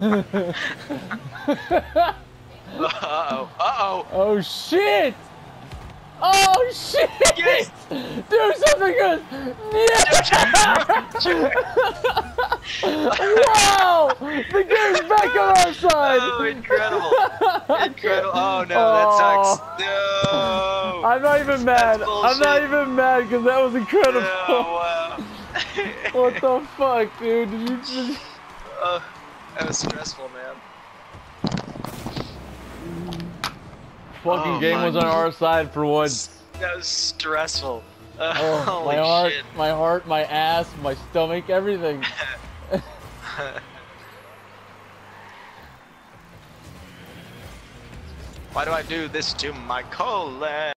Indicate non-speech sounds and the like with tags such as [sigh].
Uh-oh. Uh-oh. oh shit! Oh shit! Yes! Do something good! Yeah! wow! The game's back on our side! Oh, incredible. Incredible. Oh, no, that sucks. No. I'm not even mad. I'm not even mad because that was incredible. Oh, uh, wow. [laughs] what the fuck, dude? Did you just... Oh, that was stressful, man. Fucking Oh, game was on our side for once. That was stressful. Uh, [laughs] Oh, my heart, shit. my heart, my ass, my stomach, everything. [laughs] [laughs] Why do I do this to my colon?